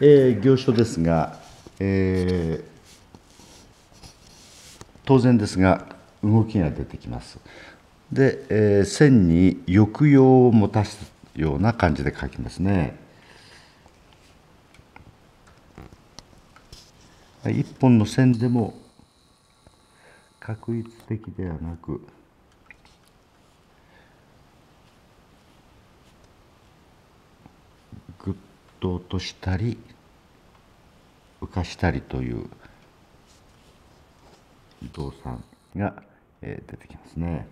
えー、行書ですが、えー、当然ですが動きが出てきます。で、えー、線に抑揚を持たすような感じで書きますね。一本の線でも確率的ではなくぐっと落としたり浮かしたりという動作が、出てきますね。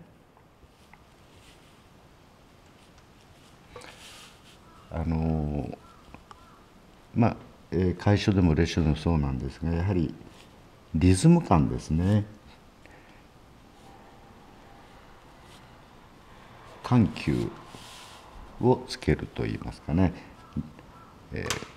あのまあ、えー、楷書でも列書でもそうなんですがやはりリズム感ですね緩急をつけるといいますかね、えー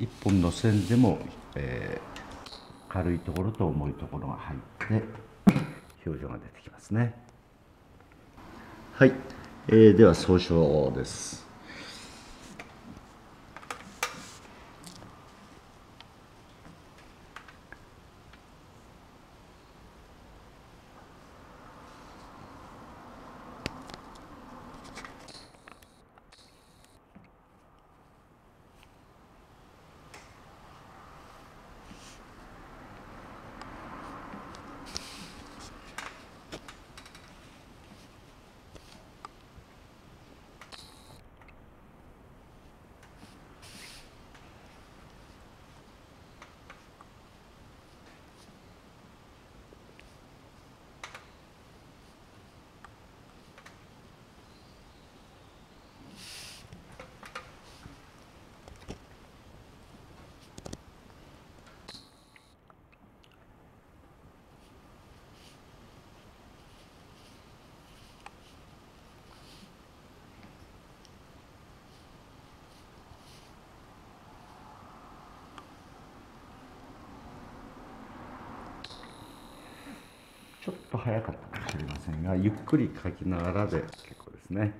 1本の線でも、えー、軽いところと重いところが入って表情が出てきますね。はい、えー、では総称です。と早かったかもしれませんがゆっくり書きながらで結構ですね。